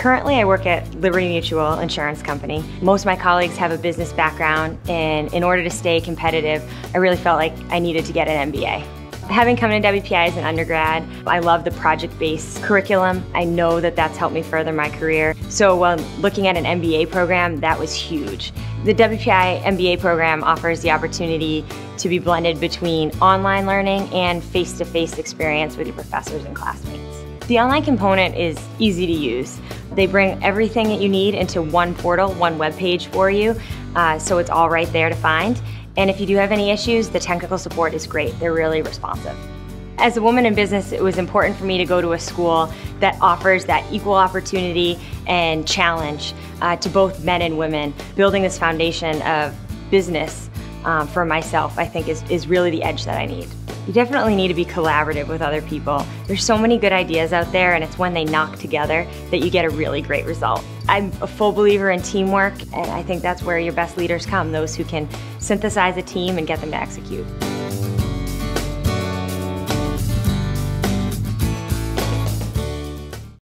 Currently, I work at Liberty Mutual Insurance Company. Most of my colleagues have a business background, and in order to stay competitive, I really felt like I needed to get an MBA. Having come to WPI as an undergrad, I love the project-based curriculum. I know that that's helped me further my career. So while looking at an MBA program, that was huge. The WPI MBA program offers the opportunity to be blended between online learning and face-to-face -face experience with your professors and classmates. The online component is easy to use. They bring everything that you need into one portal, one web page for you, uh, so it's all right there to find. And if you do have any issues, the technical support is great. They're really responsive. As a woman in business, it was important for me to go to a school that offers that equal opportunity and challenge uh, to both men and women. Building this foundation of business um, for myself, I think, is, is really the edge that I need. You definitely need to be collaborative with other people. There's so many good ideas out there, and it's when they knock together that you get a really great result. I'm a full believer in teamwork, and I think that's where your best leaders come those who can synthesize a team and get them to execute.